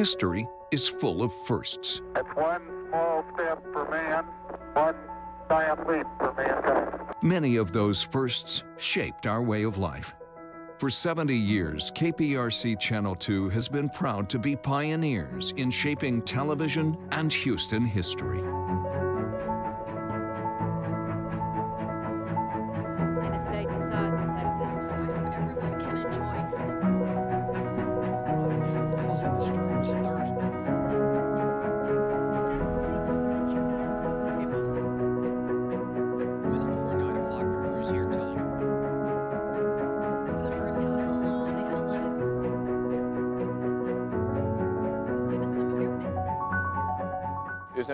history is full of firsts. It's one small step for man, one giant leap for mankind. Many of those firsts shaped our way of life. For 70 years, KPRC Channel 2 has been proud to be pioneers in shaping television and Houston history.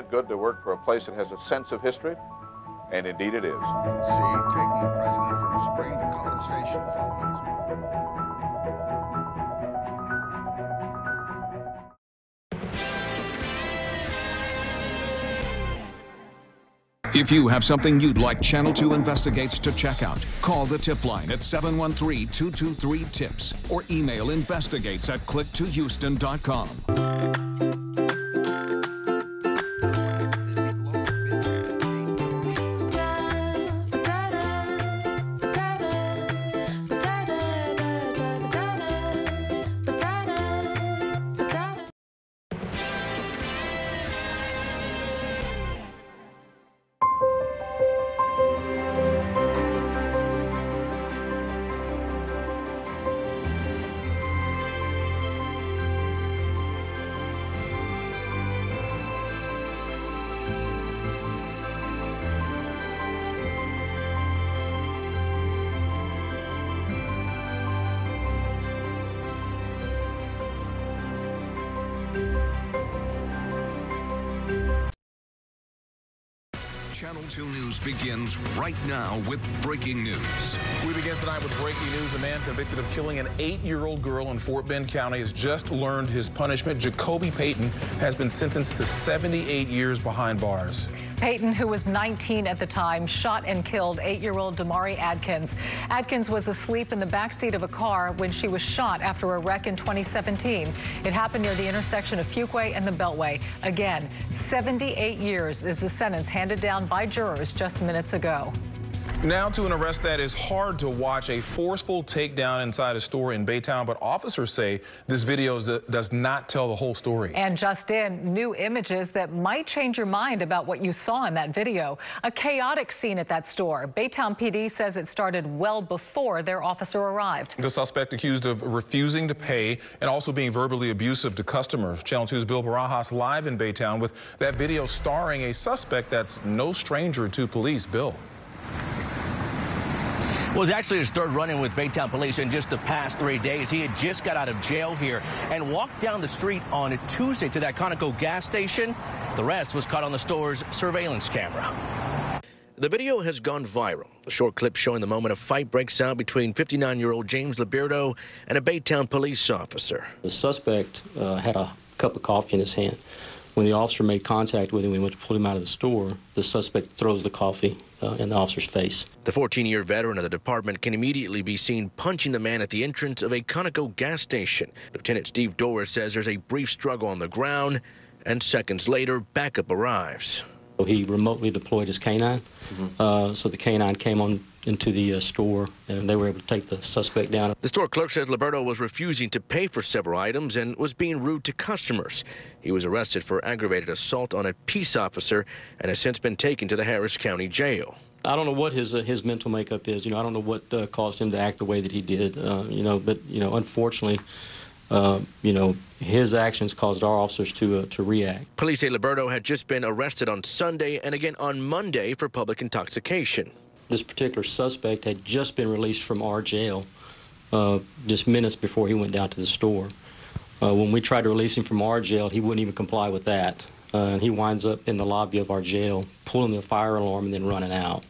It good to work for a place that has a sense of history? And indeed it is. See, taking the president from Spring to College Station, Philippines. If you have something you'd like Channel 2 Investigates to check out, call the tip line at 713-223-TIPS or email investigates at click2houston.com. Channel 2 News begins right now with breaking news. We begin tonight with breaking news. A man convicted of killing an eight-year-old girl in Fort Bend County has just learned his punishment. Jacoby Payton has been sentenced to 78 years behind bars. Peyton, who was 19 at the time, shot and killed eight-year-old Damari Adkins. Adkins was asleep in the backseat of a car when she was shot after a wreck in 2017. It happened near the intersection of Fuqua and the Beltway. Again, 78 years is the sentence handed down by jurors just minutes ago. Now to an arrest that is hard to watch, a forceful takedown inside a store in Baytown, but officers say this video does not tell the whole story. And just in, new images that might change your mind about what you saw in that video. A chaotic scene at that store. Baytown PD says it started well before their officer arrived. The suspect accused of refusing to pay and also being verbally abusive to customers. Channel 2's Bill Barajas live in Baytown with that video starring a suspect that's no stranger to police. Bill. Was actually his third run-in with Baytown Police in just the past three days. He had just got out of jail here and walked down the street on Tuesday to that Conoco gas station. The rest was caught on the store's surveillance camera. The video has gone viral. A short clip showing the moment a fight breaks out between 59-year-old James Liberto and a Baytown police officer. The suspect uh, had a cup of coffee in his hand. When the officer made contact with him, we went to pull him out of the store. The suspect throws the coffee uh, in the officer's face. The 14-year veteran of the department can immediately be seen punching the man at the entrance of a Conoco gas station. Lieutenant Steve Dorris says there's a brief struggle on the ground, and seconds later, backup arrives. So he remotely deployed his canine. Uh, so the canine came on into the uh, store, and they were able to take the suspect down. The store clerk says Liberto was refusing to pay for several items and was being rude to customers. He was arrested for aggravated assault on a peace officer and has since been taken to the Harris County Jail. I don't know what his uh, his mental makeup is. You know, I don't know what uh, caused him to act the way that he did. Uh, you know, but you know, unfortunately, uh, you know, his actions caused our officers to uh, to react. Police say Liberto had just been arrested on Sunday and again on Monday for public intoxication. This particular suspect had just been released from our jail uh, just minutes before he went down to the store. Uh, when we tried to release him from our jail, he wouldn't even comply with that. Uh, and he winds up in the lobby of our jail, pulling the fire alarm and then running out.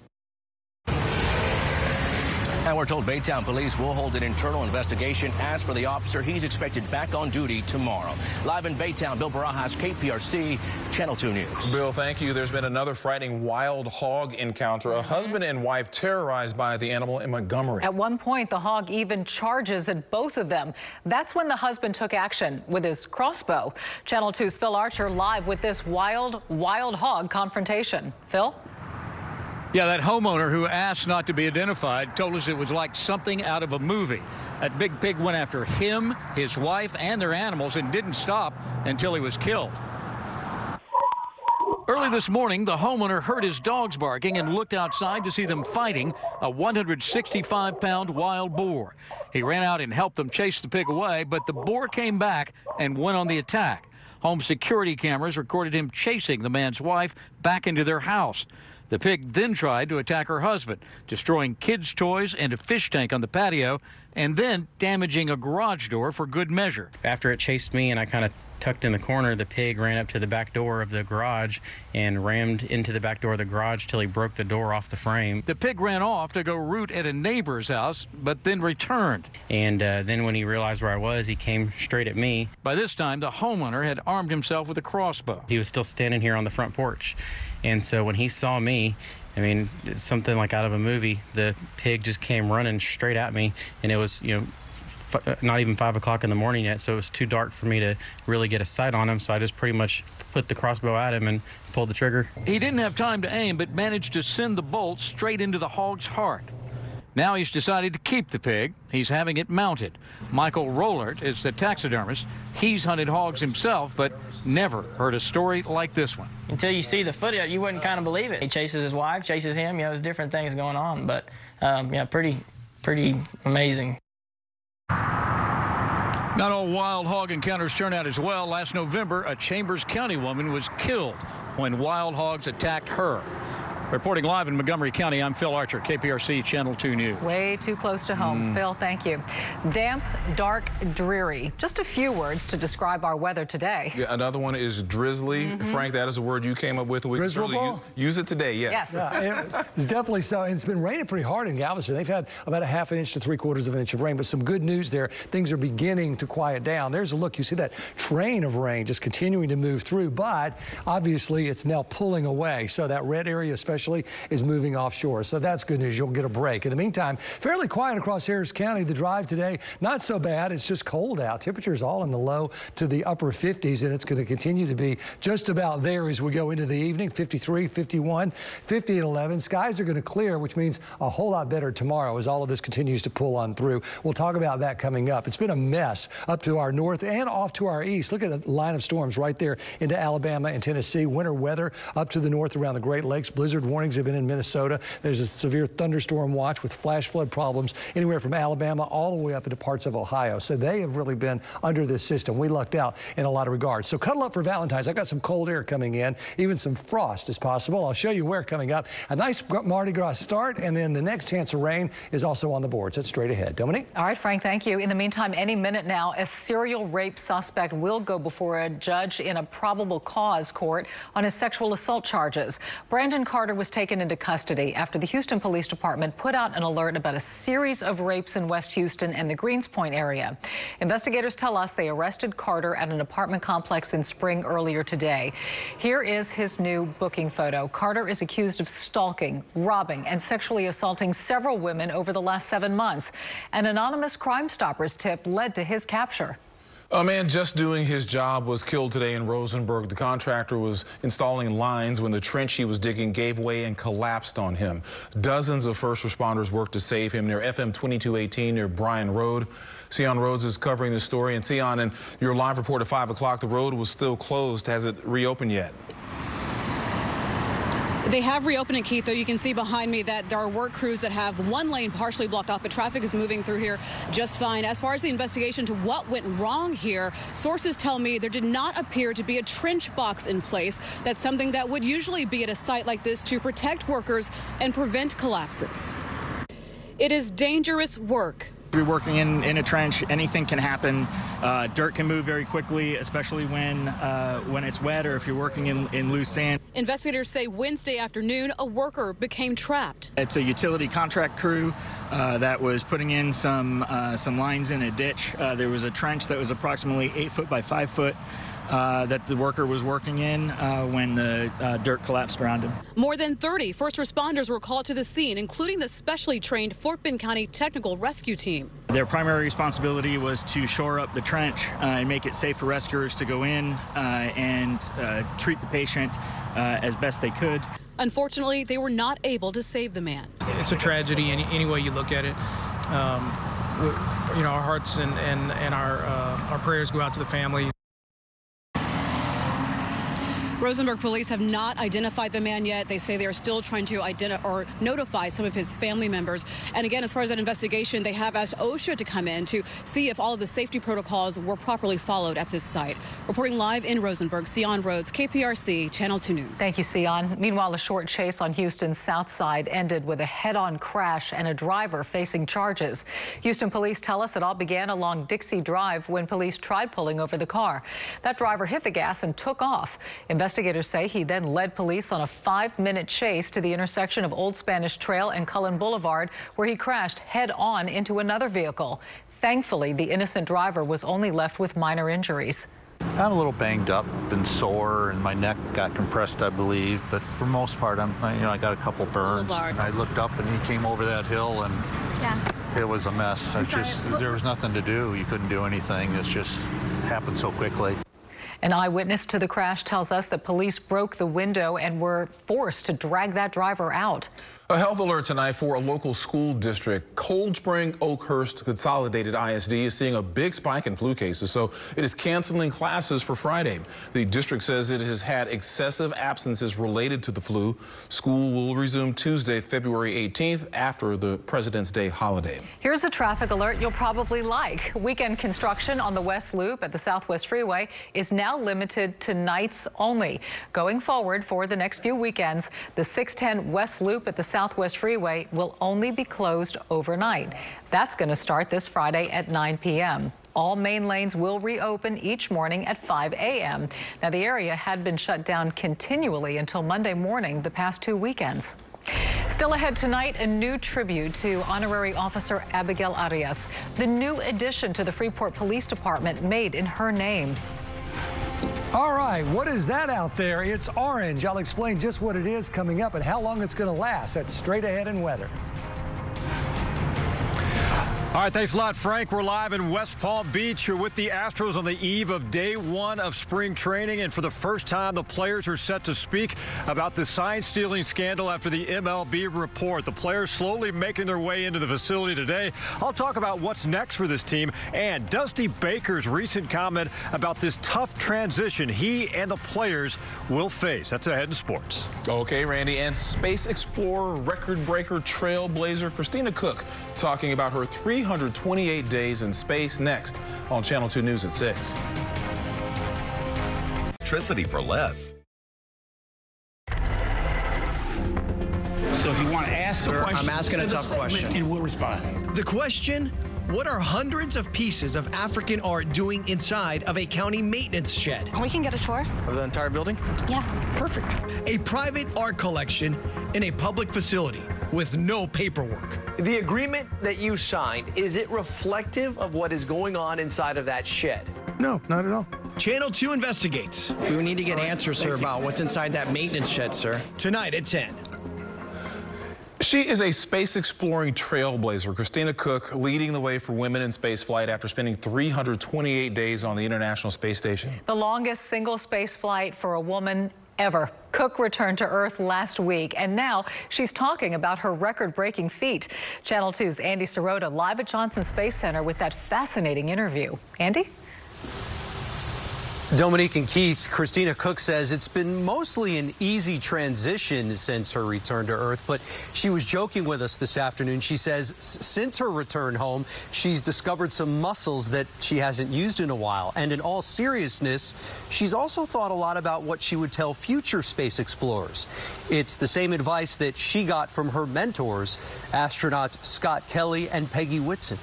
And we're told Baytown police will hold an internal investigation. As for the officer, he's expected back on duty tomorrow. Live in Baytown, Bill Barajas, KPRC, Channel 2 News. Bill, thank you. There's been another frightening wild hog encounter. A husband and wife terrorized by the animal in Montgomery. At one point, the hog even charges at both of them. That's when the husband took action with his crossbow. Channel 2's Phil Archer live with this wild, wild hog confrontation. Phil? Yeah, that homeowner who asked not to be identified told us it was like something out of a movie. That big pig went after him, his wife, and their animals and didn't stop until he was killed. Early this morning, the homeowner heard his dogs barking and looked outside to see them fighting a 165 pound wild boar. He ran out and helped them chase the pig away, but the boar came back and went on the attack. Home security cameras recorded him chasing the man's wife back into their house. The pig then tried to attack her husband, destroying kids' toys and a fish tank on the patio, and then damaging a garage door for good measure. After it chased me and I kind of tucked in the corner, the pig ran up to the back door of the garage and rammed into the back door of the garage till he broke the door off the frame. The pig ran off to go root at a neighbor's house, but then returned. And uh, then when he realized where I was, he came straight at me. By this time, the homeowner had armed himself with a crossbow. He was still standing here on the front porch. And so when he saw me, I mean, something like out of a movie. The pig just came running straight at me, and it was, you know, not even five o'clock in the morning yet, so it was too dark for me to really get a sight on him. So I just pretty much put the crossbow at him and pulled the trigger. He didn't have time to aim, but managed to send the bolt straight into the hog's heart. Now he's decided to keep the pig. He's having it mounted. Michael Rollert is the taxidermist. He's hunted hogs himself, but never heard a story like this one. Until you see the footage, you wouldn't kind of believe it. He chases his wife, chases him. You know, there's different things going on, but um, yeah, pretty, pretty amazing. Not all wild hog encounters turn out as well. Last November, a Chambers County woman was killed when wild hogs attacked her. Reporting live in Montgomery County, I'm Phil Archer, KPRC Channel 2 News. Way too close to home. Mm. Phil, thank you. Damp, dark, dreary. Just a few words to describe our weather today. Yeah, another one is drizzly. Mm-hmm. Frank, that is a word you came up with. We can use, use it today, yes. Yes. Yeah, it's definitely so. And it's been raining pretty hard in Galveston. They've had about a half an inch to three quarters of an inch of rain, but some good news there. Things are beginning to quiet down. There's a look. You see that train of rain just continuing to move through, but obviously it's now pulling away. So that red area especially is moving offshore. So that's good news. You'll get a break. In the meantime, fairly quiet across Harris County. The drive today, not so bad. It's just cold out. Temperatures all in the low to the upper 50s, and it's going to continue to be just about there as we go into the evening. 53, 51, 50 and 11. Skies are going to clear, which means a whole lot better tomorrow as all of this continues to pull on through. We'll talk about that coming up. It's been a mess up to our north and off to our east. Look at the line of storms right there into Alabama and Tennessee. Winter weather up to the north around the Great Lakes. Blizzard warnings have been in Minnesota. There's a severe thunderstorm watch with flash flood problems anywhere from Alabama all the way up into parts of Ohio. So they have really been under this system. We lucked out in a lot of regards. So cuddle up for Valentine's. I've got some cold air coming in, even some frost is possible. I'll show you where coming up. A nice Mardi Gras start, and then the next chance of rain is also on the boards. That's straight ahead. Dominique? All right, Frank, thank you. In the meantime, any minute now, a serial rape suspect will go before a judge in a probable cause court on his sexual assault charges. Brandon Carter was taken into custody after the Houston Police Department put out an alert about a series of rapes in West Houston and the Greenspoint area. Investigators tell us they arrested Carter at an apartment complex in Spring earlier today. Here is his new booking photo. Carter is accused of stalking, robbing, and sexually assaulting several women over the last seven months. An anonymous Crime Stoppers tip led to his capture. A man just doing his job was killed today in Rosenberg. The contractor was installing lines when the trench he was digging gave way and collapsed on him. Dozens of first responders worked to save him near FM 2218 near Bryan Road. Syan Rhodes is covering this story. And Syan, in your live report at 5 o'clock, the road was still closed. Has it reopened yet? They have reopened it, Keith, though you can see behind me that there are work crews that have one lane partially blocked off, but traffic is moving through here just fine. As far as the investigation to what went wrong here, sources tell me there did not appear to be a trench box in place. That's something that would usually be at a site like this to protect workers and prevent collapses. It is dangerous work. You're working in, in a trench, anything can happen. Uh, dirt can move very quickly, especially when uh, when it's wet or if you're working in, in loose sand. Investigators say Wednesday afternoon, a worker became trapped. It's a utility contract crew uh, that was putting in some uh, some lines in a ditch. Uh, there was a trench that was approximately eight foot by five foot. Uh, that the worker was working in uh, when the uh, dirt collapsed around him. More than 30 first responders were called to the scene, including the specially trained Fort Bend County Technical Rescue Team. Their primary responsibility was to shore up the trench uh, and make it safe for rescuers to go in uh, and uh, treat the patient as best they could. Unfortunately, they were not able to save the man. It's a tragedy any, any way you look at it. Um, you know, our hearts and, and, and our, our prayers go out to the family. Rosenberg police have not identified the man yet. They say they are still trying to identify or notify some of his family members. And again, as far as that investigation, they have asked OSHA to come in to see if all of the safety protocols were properly followed at this site. Reporting live in Rosenberg, Syan Rhodes, KPRC, Channel 2 News. Thank you, Syan. Meanwhile, a short chase on Houston's south side ended with a head-on crash and a driver facing charges. Houston police tell us it all began along Dixie Drive when police tried pulling over the car. That driver hit the gas and took off. Investigators say he then led police on a five-minute chase to the intersection of Old Spanish Trail and Cullen Boulevard, where he crashed head-on into another vehicle. Thankfully, the innocent driver was only left with minor injuries. I'm a little banged up and sore, and my neck got compressed, I believe. But for most part, I'm, you know, I got a couple burns. Boulevard. I looked up, and he came over that hill, and Yeah. it was a mess. It's just there was nothing to do. You couldn't do anything. It just happened so quickly. An eyewitness to the crash tells us that police broke the window and were forced to drag that driver out. A health alert tonight for a local school district. Coldspring Oakhurst Consolidated ISD is seeing a big spike in flu cases, so it is canceling classes for Friday. The district says it has had excessive absences related to the flu. School will resume Tuesday, February 18th after the President's Day holiday. Here's a traffic alert you'll probably like. Weekend construction on the West Loop at the Southwest Freeway is now limited to nights only. Going forward for the next few weekends, the 610 West Loop at the Southwest Freeway will only be closed overnight. That's going to start this Friday at 9 p.m. All main lanes will reopen each morning at 5 a.m. Now, the area had been shut down continually until Monday morning the past two weekends. Still ahead tonight, a new tribute to Honorary Officer Abigail Arias, the new addition to the Freeport Police Department made in her name. All right, what is that out there? It's orange. I'll explain just what it is coming up and how long it's going to last. That's straight ahead in weather. All right, thanks a lot, Frank. We're live in West Palm Beach. You're with the Astros on the eve of day one of spring training. And for the first time, the players are set to speak about the sign stealing scandal after the MLB report. The players slowly making their way into the facility today. I'll talk about what's next for this team and Dusty Baker's recent comment about this tough transition he and the players will face. That's ahead in sports. Okay, Randy, and space explorer, record breaker, trailblazer Christina Koch talking about her 328 days in space next on Channel 2 News at 6. Electricity for less. So if you want to ask a question, I'm asking a tough question. And we'll respond. The question What are hundreds of pieces of African art doing inside of a county maintenance shed? We can get a tour. Of the entire building? Yeah. Perfect. A private art collection in a public facility with no paperwork. The agreement that you signed, is it reflective of what is going on inside of that shed? No, not at all. Channel 2 investigates. We need to get answers, sir, about what's inside that maintenance shed, sir. Tonight at 10. She is a space exploring trailblazer. Christina Koch leading the way for women in spaceflight after spending 328 days on the International Space Station. The longest single space flight for a woman ever. Koch returned to Earth last week, and now she's talking about her record-breaking feat. Channel 2's Andy Cerota live at Johnson Space Center with that fascinating interview. Andy? Dominique and Keith, Christina Koch says it's been mostly an easy transition since her return to Earth, but she was joking with us this afternoon. She says since her return home, she's discovered some muscles that she hasn't used in a while. And in all seriousness, she's also thought a lot about what she would tell future space explorers. It's the same advice that she got from her mentors, astronauts Scott Kelly and Peggy Whitson.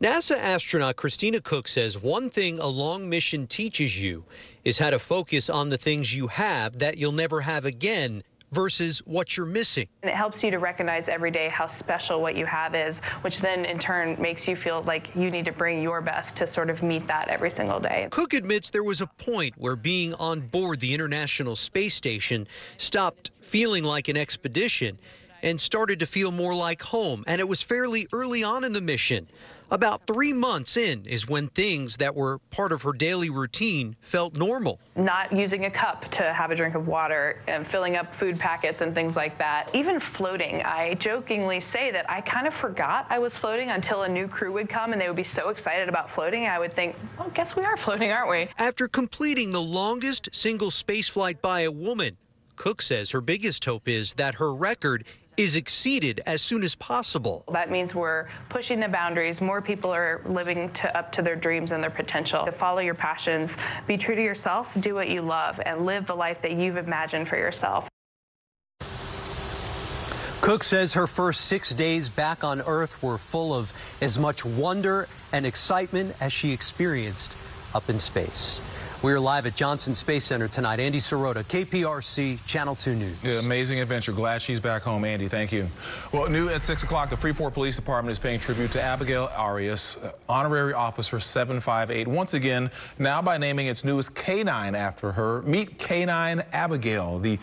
NASA astronaut Christina Koch says one thing a long mission teaches you is how to focus on the things you have that you'll never have again versus what you're missing. And it helps you to recognize every day how special what you have is, which then in turn makes you feel like you need to bring your best to sort of meet that every single day. Koch admits there was a point where being on board the International Space Station stopped feeling like an expedition and started to feel more like home. And it was fairly early on in the mission. About three months in is when things that were part of her daily routine felt normal. Not using a cup to have a drink of water and filling up food packets and things like that. Even floating, I jokingly say that I kind of forgot I was floating until a new crew would come and they would be so excited about floating. I would think, well, guess we are floating, aren't we? After completing the longest single spaceflight by a woman, Koch says her biggest hope is that her record is exceeded as soon as possible. That means we're pushing the boundaries. More people are living to, up to their dreams and their potential. To follow your passions, be true to yourself, do what you love, and live the life that you've imagined for yourself. Koch says her first six days back on Earth were full of as much wonder and excitement as she experienced up in space. We are live at Johnson Space Center tonight. Andy Cerota, KPRC, Channel 2 News. Yeah, amazing adventure. Glad she's back home, Andy. Thank you. Well, new at 6 o'clock, the Freeport Police Department is paying tribute to Abigail Arias, uh, Honorary Officer 758. Once again, now by naming its newest canine after her. Meet Canine Abigail. The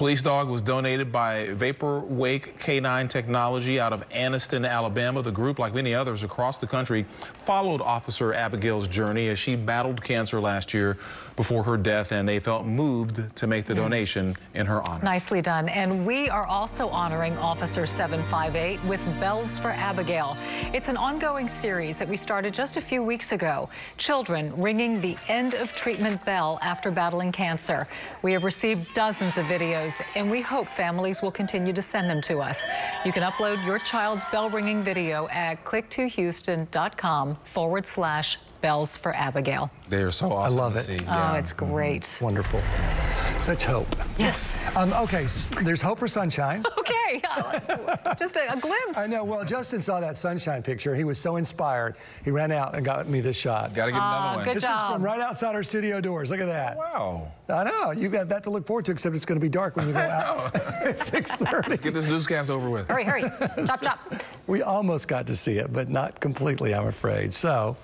police dog was donated by Vapor Wake Canine Technology out of Anniston, Alabama. The group, like many others across the country, followed Officer Abigail's journey as she battled cancer last year before her death, and they felt moved to make the donation in her honor. Nicely done. And we are also honoring Officer 758 with Bells for Abigail. It's an ongoing series that we started just a few weeks ago. Children ringing the end of treatment bell after battling cancer. We have received dozens of videos, and we hope families will continue to send them to us. You can upload your child's bell ringing video at click2houston.com forward slash bells for Abigail. They are so awesome I love to it. see. Oh, it's great. Wonderful. Such hope. Yes. Um, okay, there's hope for sunshine. Okay, just a, a glimpse. I know. Well, Justin saw that sunshine picture. He was so inspired. He ran out and got me this shot. Got to get Ah, another one. good this is job. from right outside our studio doors. Look at that. Wow. I know. You've got that to look forward to, except it's going to be dark when you go out at 6.30. Let's get this newscast over with. Hurry, hurry. Chop, chop. We almost got to see it, but not completely, I'm afraid. So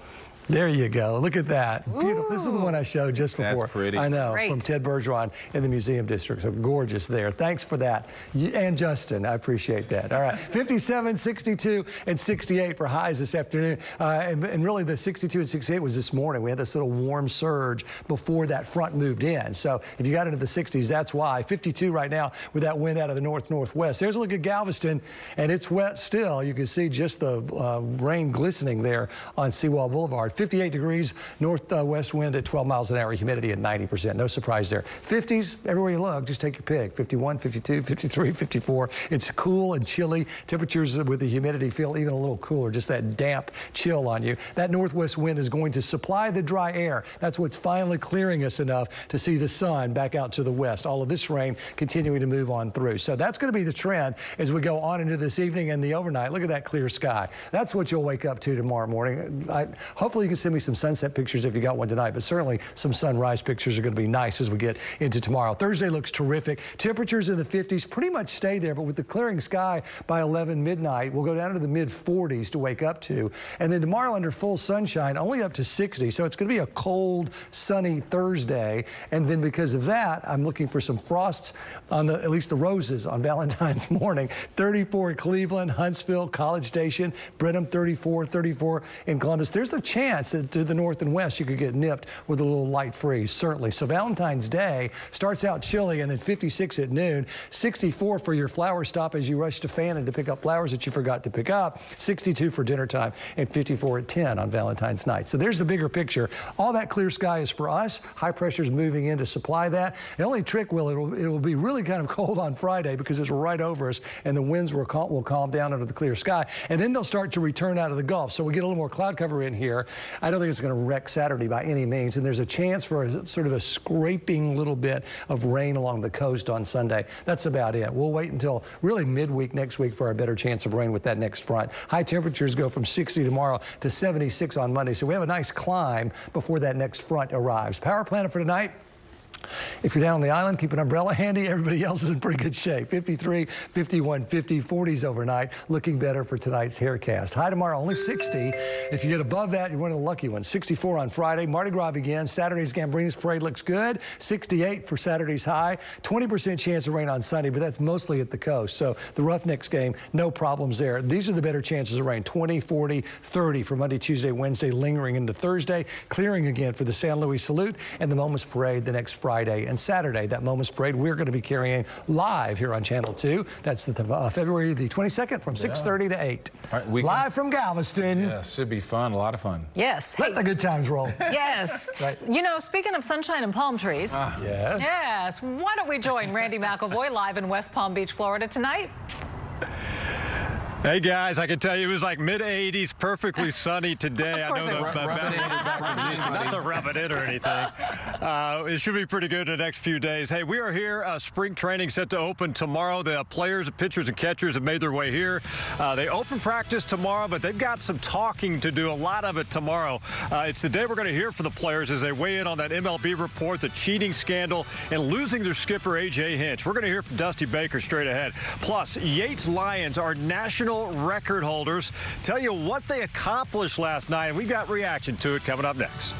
there you go. Look at that. Beautiful. This is the one I showed just before. That's before. pretty. I know. Great. From Ted Bergeron in the Museum District. So gorgeous there. Thanks for that. And Justin, I appreciate that. All right. 57, 62, and 68 for highs this afternoon. Uh, and, and really, the 62 and 68 was this morning. We had this little warm surge before that front moved in. So if you got into the 60s, that's why. 52 right now with that wind out of the north northwest. There's a look at Galveston, and it's wet still. You can see just the uh, rain glistening there on Seawall Boulevard. 58 degrees northwest wind at 12 miles an hour, humidity at 90%. No surprise there. 50s everywhere you look, just take your pick. 51, 52, 53, 54. It's cool and chilly. Temperatures with the humidity feel even a little cooler, just that damp chill on you. That northwest wind is going to supply the dry air. That's what's finally clearing us enough to see the sun back out to the west. All of this rain continuing to move on through. So that's going to be the trend as we go on into this evening and the overnight. Look at that clear sky. That's what you'll wake up to tomorrow morning. I, hopefully you can send me some sunset pictures if you got one tonight, but certainly some sunrise pictures are going to be nice as we get into tomorrow. Thursday looks terrific. Temperatures in the 50s pretty much stay there, but with the clearing sky by 11 midnight, we'll go down to the mid 40s to wake up to. And then tomorrow under full sunshine, only up to 60. So it's going to be a cold, sunny Thursday. And then because of that, I'm looking for some frosts on the, at least the roses on Valentine's morning. 34 in Cleveland, Huntsville, College Station, Brenham 34, 34 in Columbus. There's a chance that to the north and west you could get nipped with a little light freeze, certainly. So Valentine's Day starts out chilly and then 56 at noon, 64 for your flower stop as you rush to Fannin to pick up flowers that you forgot to pick up, 62 for dinner time, and 54 at 10 on Valentine's night. So there's the bigger picture. All that clear sky is for us. High pressure is moving in to supply that. The only trick will it'll, it'll be really kind of cold on Friday because it's right over us and the winds will calm, will calm down under the clear sky. And then they'll start to return out of the Gulf. So we get a little more cloud cover in here. I don't think it's going to wreck Saturday by any means. And there's a chance for a, sort of a scraping little bit of rain along the coast on Sunday. That's about it. We'll wait until really midweek next week for a better chance of rain with that next front. High temperatures go from 60 tomorrow to 76 on Monday. So we have a nice climb before that next front arrives. Power planet for tonight. If you're down on the island, keep an umbrella handy. Everybody else is in pretty good shape. 53, 51, 50, 40s overnight. Looking better for tonight's haircast. High tomorrow, only 60. If you get above that, you're one of the lucky ones. 64 on Friday. Mardi Gras begins. Saturday's Gambrinus Parade looks good. 68 for Saturday's high. 20% chance of rain on Sunday, but that's mostly at the coast. So the Roughnecks game, no problems there. These are the better chances of rain. 20, 40, 30 for Monday, Tuesday, Wednesday, lingering into Thursday. Clearing again for the San Luis Salute and the Momus Parade the next Friday. Friday and Saturday. That Momus Parade we're going to be carrying live here on Channel 2. That's the, uh, February the 22nd from 6.30 to 8. Right, live from Galveston. Yeah, should be fun. A lot of fun. Yes. Let hey. the good times roll. Yes. right. You know, speaking of sunshine and palm trees. Uh, yes. Yes. Why don't we join Randy McIlvoy live in West Palm Beach, Florida tonight? Hey guys, I can tell you it was like mid 80s, perfectly sunny today. I know the, not to rub it in or anything. Uh, it should be pretty good in the next few days. Hey, we are here. Uh, spring training set to open tomorrow. The players, pitchers, and catchers have made their way here. Uh, they open practice tomorrow, but they've got some talking to do. A lot of it tomorrow. Uh, it's the day we're going to hear from the players as they weigh in on that MLB report, the cheating scandal, and losing their skipper AJ Hinch. We're going to hear from Dusty Baker straight ahead. Plus, Yates Lions are national record holders. Tell you what they accomplished last night, and we got reaction to it coming up next.